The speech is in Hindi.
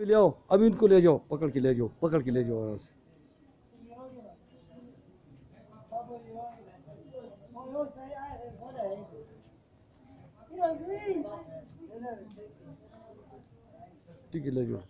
ले आओ, अभी इनको ले जाओ, पकड़ के ले जाओ, पकड़ के ले जाओ आराम से। ठीक है, ले जाओ।